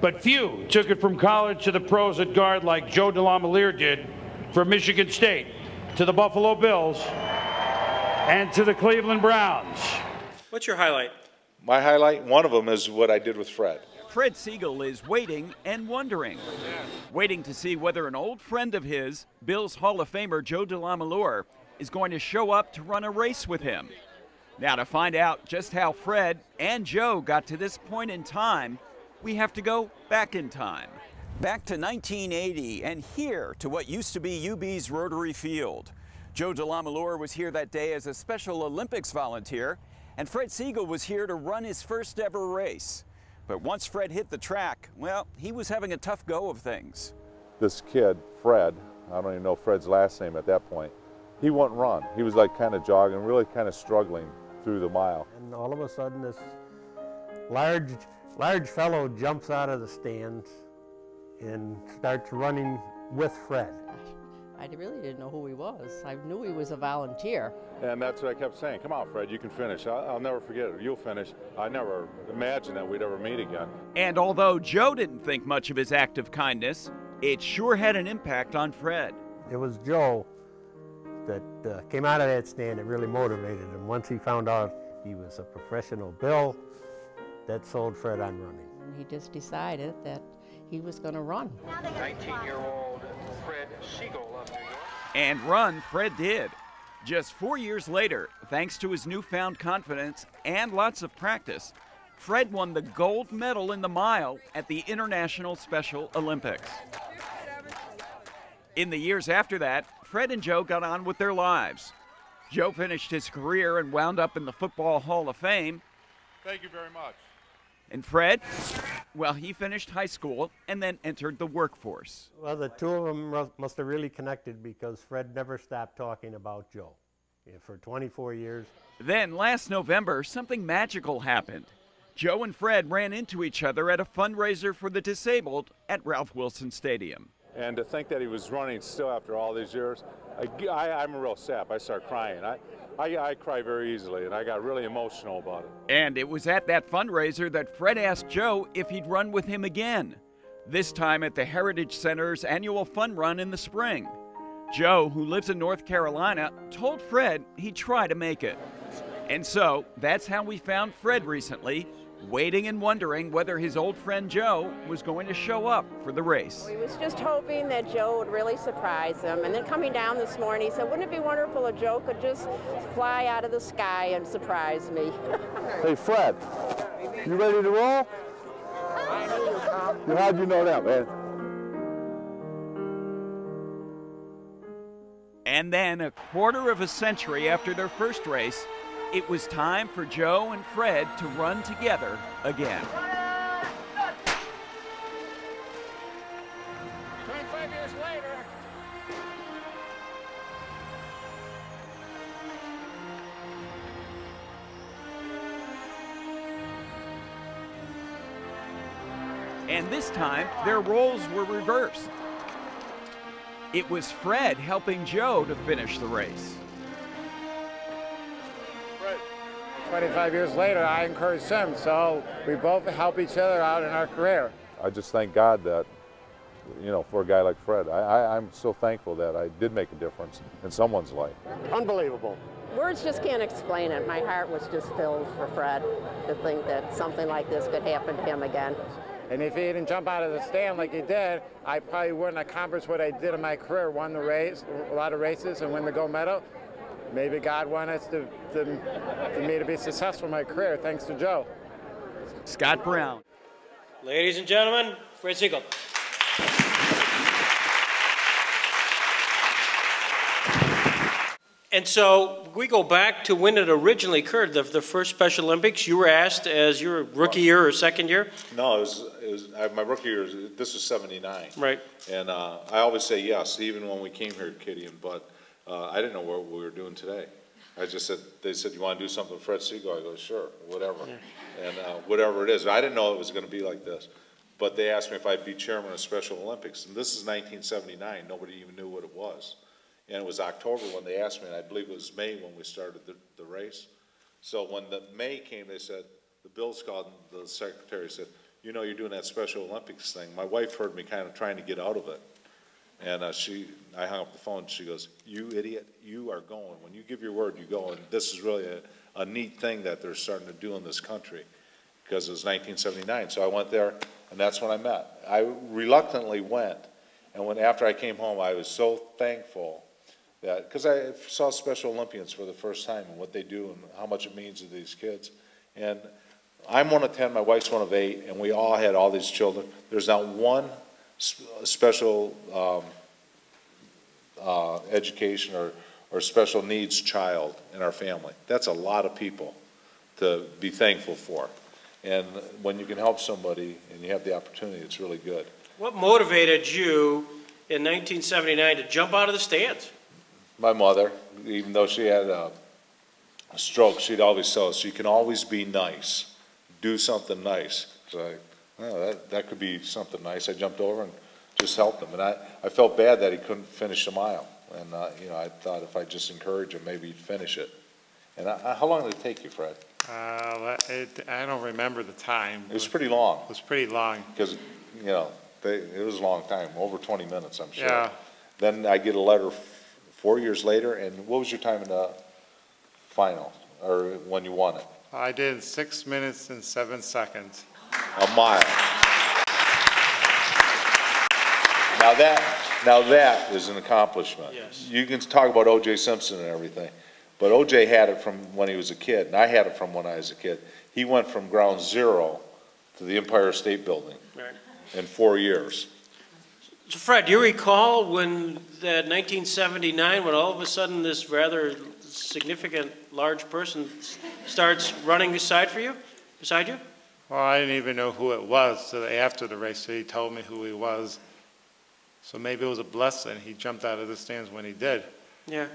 But few took it from college to the pros at guard like Joe DeLamielleure did for Michigan State, to the Buffalo Bills, and to the Cleveland Browns. What's your highlight? My highlight, one of them, is what I did with Fred. Fred Siegel is waiting and wondering, waiting to see whether an old friend of his, Bills Hall of Famer Joe DeLamielleure, is going to show up to run a race with him. Now, to find out just how Fred and Joe got to this point in time, we have to go back in time. Back to 1980 and here to what used to be UB's Rotary Field. Joe DeLamielleure was here that day as a Special Olympics volunteer, and Fred Siegel was here to run his first ever race. But once Fred hit the track, well, he was having a tough go of things. This kid, Fred, I don't even know Fred's last name at that point, he wouldn't run. He was like kind of jogging, really kind of struggling through the mile. And all of a sudden this large, large fellow jumps out of the stands and starts running with Fred. I really didn't know who he was. I knew he was a volunteer. And that's what I kept saying. Come on, Fred, you can finish. I'll, I'll, never forget it. You'll finish. I never imagined that we'd ever meet again. And although Joe didn't think much of his act of kindness, it sure had an impact on Fred. It was Joe that uh, came out of that stand that really motivated him. Once he found out he was a professional Bill, that sold Fred on running. He just decided that he was going to run. 19-year-old Fred Siegel of New York. And run Fred did. Just four years later, thanks to his newfound confidence and lots of practice, Fred won the gold medal in the mile at the International Special Olympics. In the years after that, Fred and Joe got on with their lives. Joe finished his career and wound up in the Football Hall of Fame. Thank you very much. And Fred, well, he finished high school and then entered the workforce. Well, the two of them must have really connected because Fred never stopped talking about Joe for 24 years. Then last November, something magical happened. Joe and Fred ran into each other at a fundraiser for the disabled at Ralph Wilson Stadium. And to think that he was running still after all these years, I, am a real sap. I start crying. I, I, I cry very easily, and I got really emotional about it. And it was at that fundraiser that Fred asked Joe if he'd run with him again, this time at the Heritage Center's annual fun run in the spring. Joe, who lives in North Carolina, told Fred he'd try to make it. And so that's how we found Fred recently waiting and wondering whether his old friend Joe was going to show up for the race. He was just hoping that Joe would really surprise him. And then coming down this morning, he said, wouldn't it be wonderful if Joe could just fly out of the sky and surprise me? hey, Fred, you ready to roll? How'd you know that, man? And then, a quarter of a century after their first race, it was time for Joe and Fred to run together again. 25 years later. And this time, their roles were reversed. It was Fred helping Joe to finish the race. 25 years later, I encouraged him, so we both help each other out in our career. I just thank God that, you know, for a guy like Fred, I, am so thankful that I did make a difference in someone's life. Unbelievable. Words just can't explain it. My heart was just filled for Fred to think that something like this could happen to him again. And if he didn't jump out of the stand like he did, I probably wouldn't accomplish what I did in my career, won the race, a lot of races and win the gold medal maybe God wanted us to, to, me to be successful in my career, thanks to Joe. Scott Brown. Ladies and gentlemen, Fred Siegel. And so we go back to when it originally occurred, the, the first Special Olympics. You were asked as your rookie year or second year? No, it was, it was I, my rookie year, this was 79. Right. And uh, I always say yes, even when we came here, Kitty and Bud. Uh, I didn't know what we were doing today. I just said, they said, you want to do something with Fred Siegel? I go, sure, whatever. Yeah. And uh, whatever it is. I didn't know it was going to be like this. But they asked me if I'd be chairman of Special Olympics. And this is 1979. Nobody even knew what it was. And it was October when they asked me, and I believe it was May when we started the, the race. So when the May came, they said, the Bills called, the secretary said, you know, you're doing that Special Olympics thing. My wife heard me kind of trying to get out of it. And uh, she, I hung up the phone, she goes, you idiot, you are going. When you give your word, you go. And this is really a, a neat thing that they're starting to do in this country, because it was 1979. So I went there, and that's when I met. I reluctantly went, and when, after I came home, I was so thankful that, because I saw Special Olympians for the first time and what they do and how much it means to these kids. And I'm one of 10, my wife's one of eight, and we all had all these children. There's not one special um, uh, education or, or special needs child in our family. That's a lot of people to be thankful for. And when you can help somebody and you have the opportunity, it's really good. What motivated you in 1979 to jump out of the stands? My mother, even though she had a a stroke, she'd always tell us, you can always be nice. Do something nice. So I, oh, that, that could be something nice. I jumped over and just helped him. And I, I felt bad that he couldn't finish the mile. And, uh, you know, I thought if I just encourage him, maybe he'd finish it. And I, I- how long did it take you, Fred? Uh, it, I don't remember the time. It was pretty long, It was pretty long. because, you know, they, it was a long time, over twenty minutes, I'm sure. Yeah. Then I get a letter f- four years later, and what was your time in the final, or when you won it? I did six minutes and seven seconds. A mile. Now that, now that is an accomplishment. Yes. You can talk about O.J. Simpson and everything, but O.J. had it from when he was a kid, and I had it from when I was a kid. He went from ground zero to the Empire State Building Right. in four years. So Fred, do you recall when that 1979, when all of a sudden this rather significant, large person starts running beside for you, beside you? Well, I didn't even know who it was till after the race, so he told me who he was. So maybe it was a blessing. He jumped out of the stands when he did. Yeah.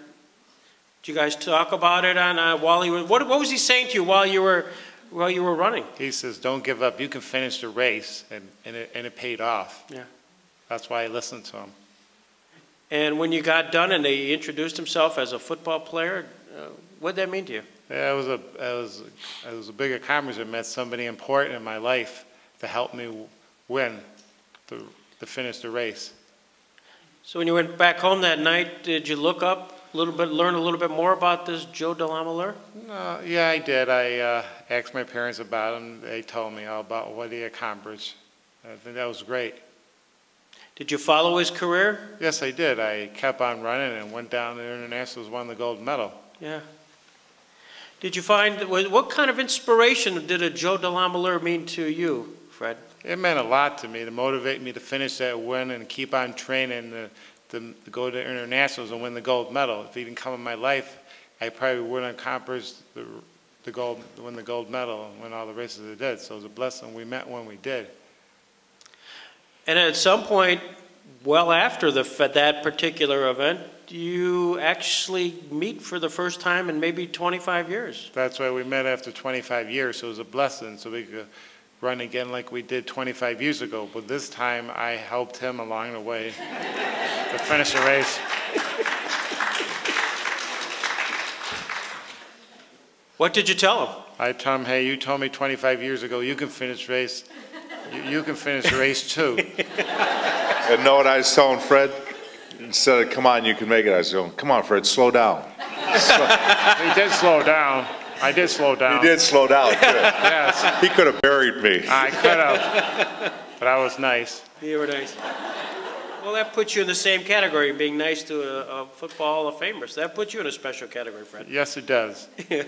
Did you guys talk about it on, uh, while he was, what, what was he saying to you while you were, while you were running? He says, don't give up. You can finish the race. And, and it, and it paid off. Yeah. That's why I listened to him. And when you got done and he introduced himself as a football player, uh, what did that mean to you? Yeah, it was a, it was, it was a big accomplishment. I met somebody important in my life to help me win, to, to finish the race. So when you went back home that night, did you look up a little bit, learn a little bit more about this Joe DeLamielleure? No, yeah, I did. I uh, asked my parents about him. They told me all about what he accomplished. I think that was great. Did you follow his career? Yes, I did. I kept on running and went down to the internationals, won the gold medal. Yeah. Did you find, what what kind of inspiration did a Joe DeLamielleure mean to you, Fred? It meant a lot to me to motivate me to finish that win and keep on training to, to, to go to internationals and win the gold medal. If he didn't come in my life, I probably wouldn't have accomplished the, the gold, win the gold medal and win all the races I did. So it was a blessing we met when we did. And at some point, well after the, that particular event, you actually meet for the first time in maybe 25 years. That's why we met after 25 years, so it was a blessing, so we could run again like we did 25 years ago. But this time, I helped him along the way to finish the race. What did you tell him? I told him, hey, you told me 25 years ago you can finish race, you, you can finish race too. And know what I was telling Fred? Instead of, come on, you can make it, I was going, come on, Fred, slow down. He did slow down. I did slow down. He did slow down, good. Yes, He could have buried me. I could have, but I was nice. You were nice. Well, that puts you in the same category, being nice to a, a football Hall of Famer. So that puts you in a special category, Fred. Yes, it does.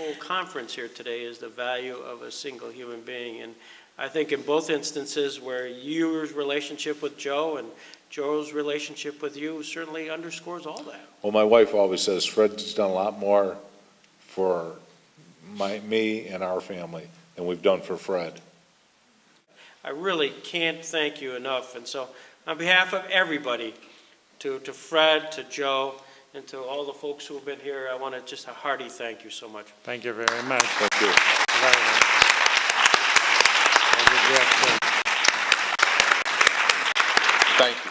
whole conference here today is the value of a single human being. And I think in both instances where your relationship with Joe and Joe's relationship with you certainly underscores all that. Well, my wife always says Fred's done a lot more for my, me and our family than we've done for Fred. I really can't thank you enough. And so on behalf of everybody, to, to Fred, to Joe, and to all the folks who have been here, I want to just a hearty thank you so much. Thank you very much. Thank you. Afternoon. Thank you.